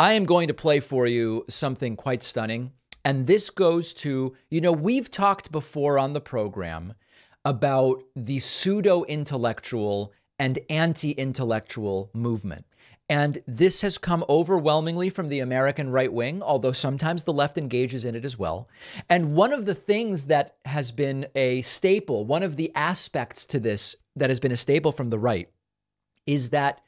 I am going to play for you something quite stunning. And this goes to, you know, we've talked before on the program about the pseudo intellectual and anti intellectual movement. And this has come overwhelmingly from the American right wing, although sometimes the left engages in it as well. And one of the things that has been a staple, one of the aspects to this that has been a staple from the right, is that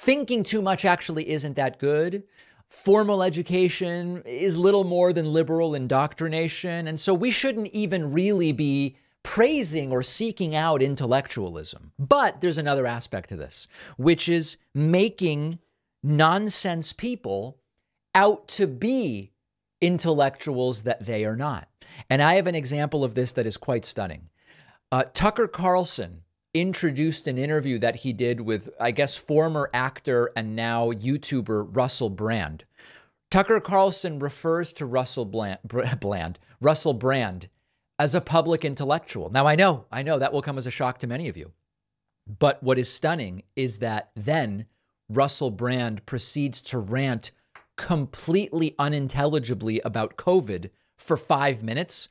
thinking too much actually isn't that good. Formal education is little more than liberal indoctrination. And so we shouldn't even really be praising or seeking out intellectualism. But there's another aspect to this, which is making nonsense people out to be intellectuals that they are not. And I have an example of this that is quite stunning. Uh, Tucker Carlson introduced an interview that he did with, I guess, former actor and now YouTuber Russell Brand. Tucker Carlson refers to Russell Bland, Bland Russell Brand as a public intellectual. Now, I know, I know that will come as a shock to many of you. But what is stunning is that then Russell Brand proceeds to rant completely unintelligibly about COVID for five minutes,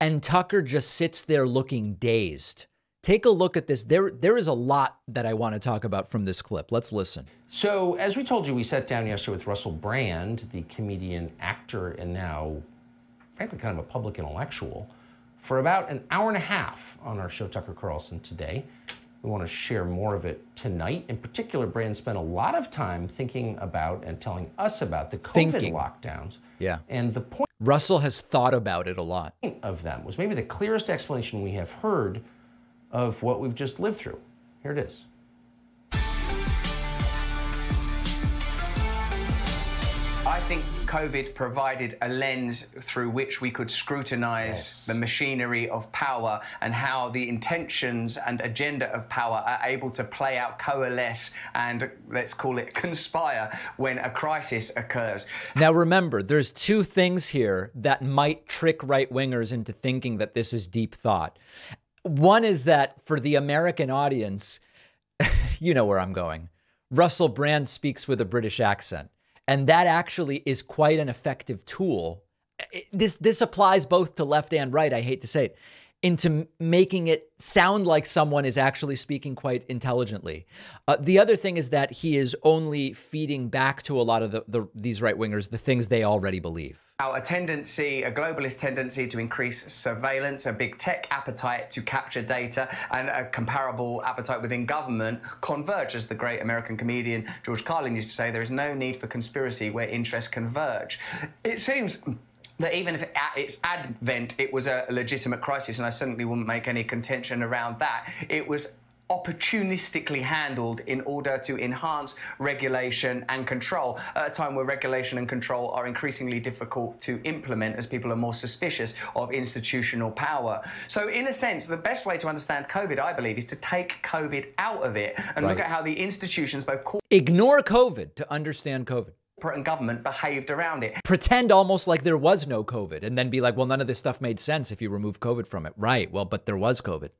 and Tucker just sits there looking dazed. Take a look at this. There, there is a lot that I want to talk about from this clip. Let's listen. So, as we told you, we sat down yesterday with Russell Brand, the comedian, actor, and now, frankly, kind of a public intellectual for about an hour and a half on our show, Tucker Carlson, today. We want to share more of it tonight. In particular, Brand spent a lot of time thinking about and telling us about the COVID Thinking. lockdowns. Yeah. And the point Russell has thought about it a lot. of them was maybe the clearest explanation we have heard of what we've just lived through. Here it is. I think COVID provided a lens through which we could scrutinize Yes. the machinery of power and how the intentions and agenda of power are able to play out, coalesce, and let's call it conspire when a crisis occurs. Now, remember, there's two things here that might trick right wingers into thinking that this is deep thought. One is that for the American audience, you know where I'm going. Russell Brand speaks with a British accent, and that actually is quite an effective tool. This this applies both to left and right. I hate to say it, into making it sound like someone is actually speaking quite intelligently. Uh, the other thing is that he is only feeding back to a lot of the, the these right wingers the things they already believe. A tendency, a globalist tendency to increase surveillance, a big tech appetite to capture data, and a comparable appetite within government converge. As the great American comedian George Carlin used to say, there is no need for conspiracy where interests converge. It seems that even if at its advent it was a legitimate crisis, and I certainly wouldn't make any contention around that, it was opportunistically handled in order to enhance regulation and control at a time where regulation and control are increasingly difficult to implement as people are more suspicious of institutional power. So, in a sense, the best way to understand COVID, I believe, is to take COVID out of it and look at how the institutions, both Ignore COVID to understand COVID. And government, behaved around it. Pretend almost like there was no COVID and then be like, well, none of this stuff made sense if you remove COVID from it. Right. Well, but there was COVID.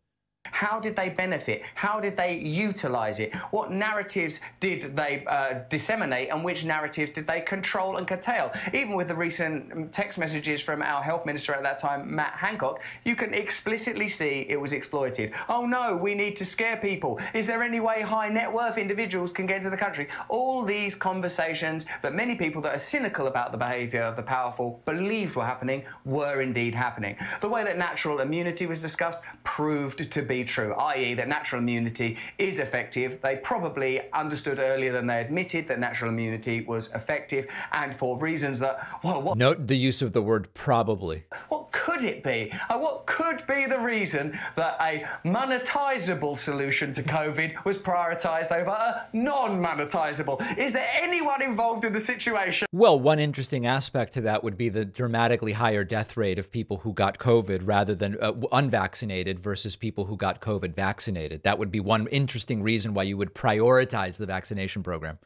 How did they benefit? How did they utilize it? What narratives did they uh, disseminate and which narratives did they control and curtail? Even with the recent text messages from our health minister at that time, Matt Hancock, you can explicitly see it was exploited. Oh no, we need to scare people. Is there any way high net worth individuals can get into the country? All these conversations that many people that are cynical about the behavior of the powerful believed were happening were indeed happening. The way that natural immunity was discussed proved to be true, i.e., that natural immunity is effective. They probably understood earlier than they admitted that natural immunity was effective, and for reasons that, well, what Note the use of the word probably. what could it be? What could be the reason that a monetizable solution to COVID was prioritized over a non monetizable? Is there anyone involved in the situation? Well, one interesting aspect to that would be the dramatically higher death rate of people who got COVID rather than uh, unvaccinated versus people who got COVID vaccinated. That would be one interesting reason why you would prioritize the vaccination program.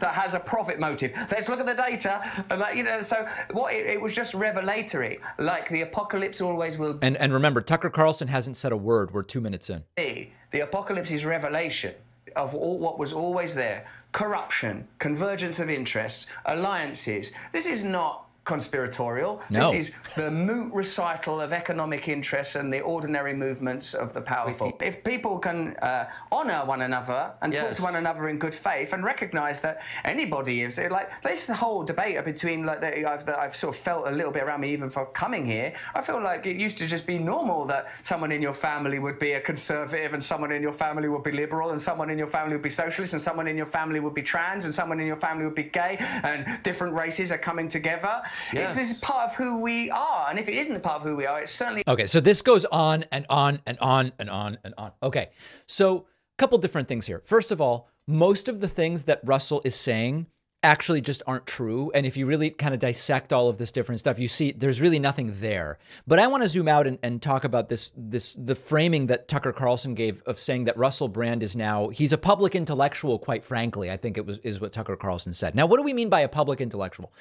that has a profit motive. Let's look at the data. And like, you know, so what it, it was just revelatory, like the apocalypse always will And and remember, Tucker Carlson hasn't said a word. We're two minutes in. The apocalypse is revelation. of all what was always there corruption, convergence of interests, alliances. This is not conspiratorial. No. This is the moot recital of economic interests and the ordinary movements of the powerful. If people can uh, honour one another and talk to one another in good faith and recognise that anybody is like this whole debate between like that I've, that I've sort of felt a little bit around me even for coming here. I feel like it used to just be normal that someone in your family would be a conservative and someone in your family would be liberal and someone in your family would be socialist and someone in your family would be trans and someone in your family would be gay and different races are coming together. It's, this is part of who we are, and if it isn't a part of who we are, it's certainly Okay, so this goes on and on and on and on and on. Okay, so a couple different things here. First of all, most of the things that Russell is saying actually just aren't true. And if you really kind of dissect all of this different stuff, you see there's really nothing there. But I want to zoom out and, and talk about this this the framing that Tucker Carlson gave of saying that Russell Brand is now he's a public intellectual, quite frankly. I think it was is what Tucker Carlson said. Now, what do we mean by a public intellectual?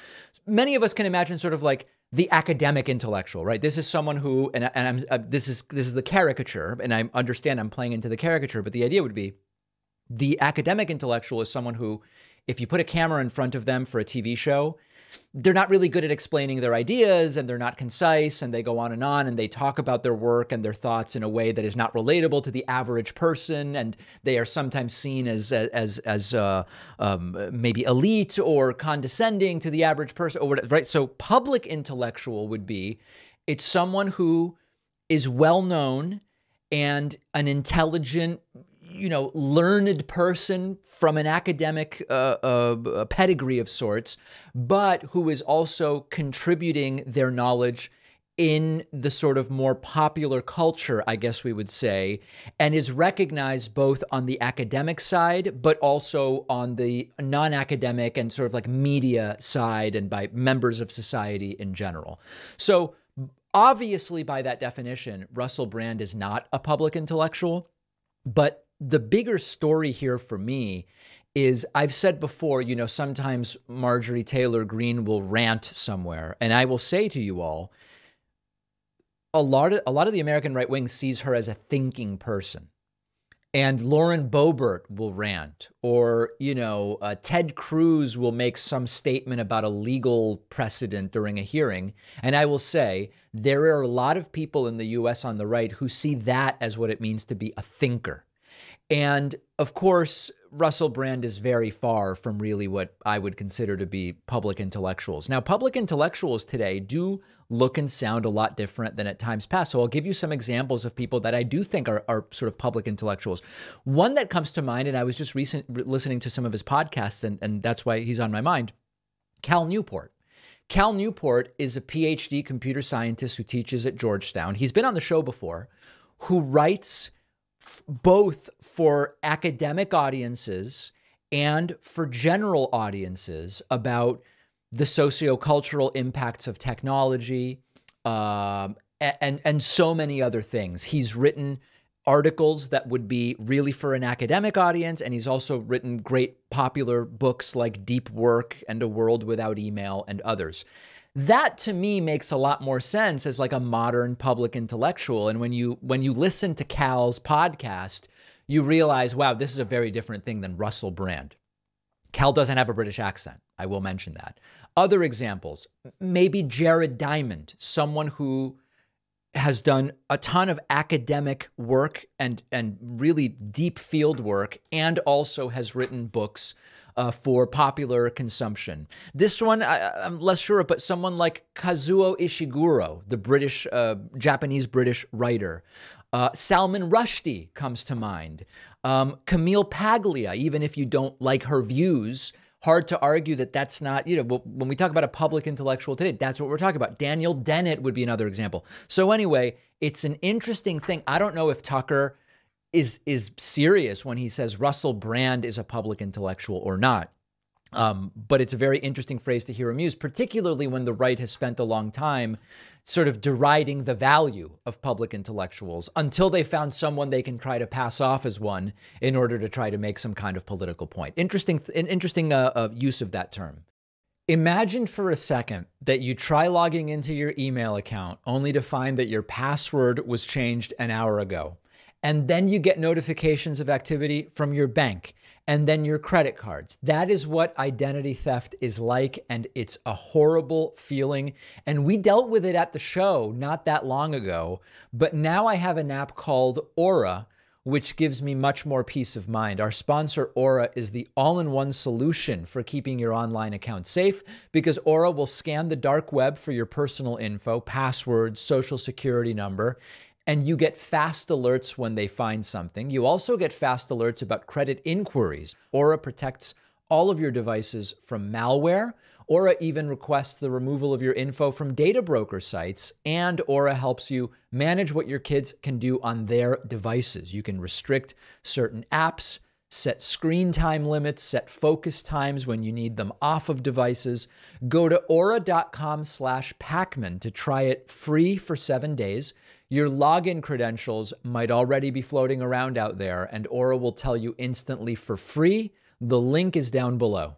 Many of us can imagine sort of like the academic intellectual, right? This is someone who, and, and I'm uh, this is this is the caricature, and I understand I'm playing into the caricature, but the idea would be the academic intellectual is someone who, if you put a camera in front of them for a TV show, they're not really good at explaining their ideas and they're not concise and they go on and on and they talk about their work and their thoughts in a way that is not relatable to the average person and they are sometimes seen as as as uh, um, maybe elite or condescending to the average person or whatever, right? So public intellectual would be it's someone who is well known and an intelligent you know, learned person from an academic uh, uh, pedigree of sorts, but who is also contributing their knowledge in the sort of more popular culture, I guess we would say, and is recognized both on the academic side, but also on the non academic and sort of like media side and by members of society in general. So, obviously, by that definition, Russell Brand is not a public intellectual, but the bigger story here for me is I've said before, you know, sometimes Marjorie Taylor Greene will rant somewhere, and I will say to you all, a lot of a lot of the American right wing sees her as a thinking person. And Lauren Boebert will rant, or you know, uh, Ted Cruz will make some statement about a legal precedent during a hearing. And I will say there are a lot of people in the U.S. on the right who see that as what it means to be a thinker. And of course, Russell Brand is very far from really what I would consider to be public intellectuals. Now, public intellectuals today do look and sound a lot different than at times past. So I'll give you some examples of people that I do think are, are sort of public intellectuals. One that comes to mind, and I was just recent listening to some of his podcasts, and, and that's why he's on my mind Cal Newport. Cal Newport is a PhD computer scientist who teaches at Georgetown. He's been on the show before, who writes both for academic audiences and for general audiences about the sociocultural impacts of technology um, and and so many other things. He's written articles that would be really for an academic audience, and he's also written great popular books like Deep Work and A World Without Email and others that to me makes a lot more sense as like a modern public intellectual. And when you when you listen to cal's podcast you realize wow this is a very different thing than russell brand. Cal doesn't have a british accent. I will mention that. Other examples maybe jared diamond someone who has done a ton of academic work and and really deep field work and also has written books uh, for popular consumption. This one, I, am less sure, but someone like Kazuo Ishiguro, the British, uh, Japanese British writer. Uh, Salman Rushdie comes to mind. Um, Camille Paglia, even if you don't like her views, hard to argue that that's not, you know, when we talk about a public intellectual today, that's what we're talking about. Daniel Dennett would be another example. So, anyway, it's an interesting thing. I don't know if Tucker is is serious when he says Russell Brand is a public intellectual or not. Um, but it's a very interesting phrase to hear him use, particularly when the right has spent a long time sort of deriding the value of public intellectuals until they found someone they can try to pass off as one in order to try to make some kind of political point. Interesting, an interesting uh, uh, use of that term. Imagine for a second that you try logging into your email account only to find that your password was changed an hour ago And then you get notifications of activity from your bank and then your credit cards. That is what identity theft is like. And it's a horrible feeling. And we dealt with it at the show not that long ago. But now I have an app called Aura which gives me much more peace of mind. Our sponsor, Aura, is the all in one solution for keeping your online account safe because Aura will scan the dark web for your personal info, password, social security number, and you get fast alerts when they find something. You also get fast alerts about credit inquiries. Aura protects all of your devices from malware. Aura even requests the removal of your info from data broker sites, and Aura helps you manage what your kids can do on their devices. You can restrict certain apps, set screen time limits, set focus times when you need them off of devices. Go to aura.com slash Pakman to try it free for seven days. Your login credentials might already be floating around out there, and Aura will tell you instantly for free. The link is down below.